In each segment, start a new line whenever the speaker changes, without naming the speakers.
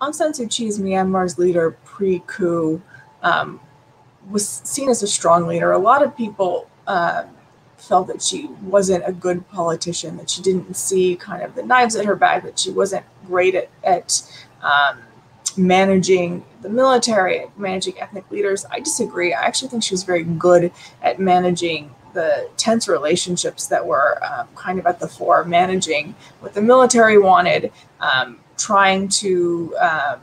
Aung San Suu Kyi is Myanmar's leader pre-coup. Um, was seen as a strong leader. A lot of people uh, felt that she wasn't a good politician, that she didn't see kind of the knives at her back, that she wasn't great at, at um, managing the military, managing ethnic leaders. I disagree. I actually think she was very good at managing the tense relationships that were um, kind of at the fore, managing what the military wanted, um, trying to um,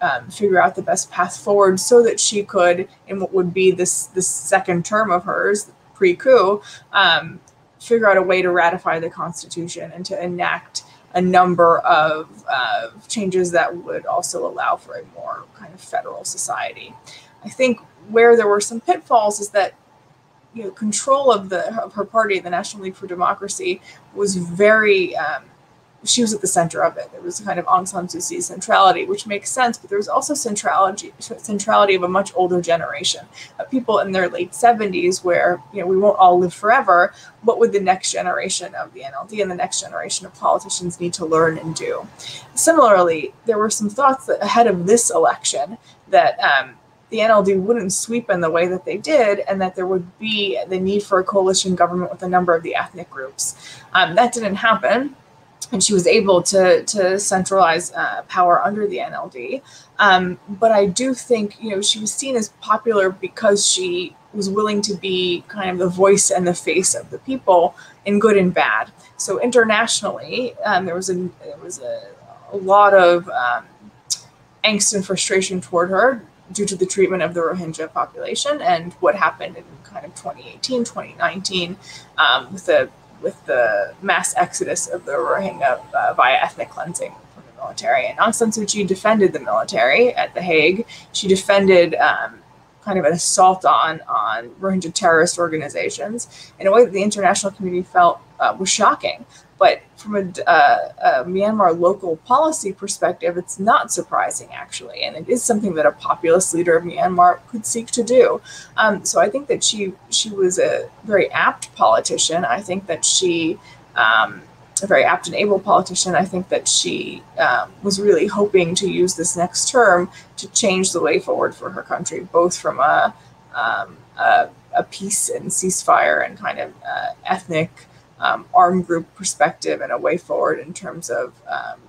um, figure out the best path forward so that she could, in what would be this this second term of hers pre-coup, um, figure out a way to ratify the Constitution and to enact a number of uh, changes that would also allow for a more kind of federal society. I think where there were some pitfalls is that you know control of the of her party, the National League for Democracy, was very um, she was at the center of it. There was a kind of Aung San Suu centrality, which makes sense, but there was also centrality centrality of a much older generation of people in their late 70s, where you know we won't all live forever. What would the next generation of the NLD and the next generation of politicians need to learn and do? Similarly, there were some thoughts that ahead of this election that. Um, the NLD wouldn't sweep in the way that they did, and that there would be the need for a coalition government with a number of the ethnic groups. Um, that didn't happen and she was able to to centralize uh, power under the NLD. Um, but I do think you know she was seen as popular because she was willing to be kind of the voice and the face of the people in good and bad. So internationally, um, there was a there was a, a lot of um, angst and frustration toward her due to the treatment of the Rohingya population and what happened in kind of 2018, 2019 um, with the with the mass exodus of the Rohingya uh, via ethnic cleansing from the military. And Aung San Suu Kyi defended the military at The Hague. She defended um, kind of an assault on on Rohingya terrorist organizations in a way that the international community felt uh, was shocking. But from a, uh, a, Myanmar local policy perspective, it's not surprising actually, and it is something that a populist leader of Myanmar could seek to do. Um, so I think that she she was a very apt politician. I think that she. Um, a very apt and able politician. I think that she um, was really hoping to use this next term to change the way forward for her country, both from a, um, a, a, peace and ceasefire and kind of uh, ethnic um, armed group perspective and a way forward in terms of um,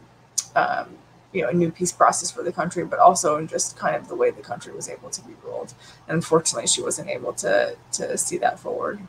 um, you know a new peace process for the country, but also in just kind of the way the country was able to be ruled. And unfortunately, she wasn't able to to see that forward.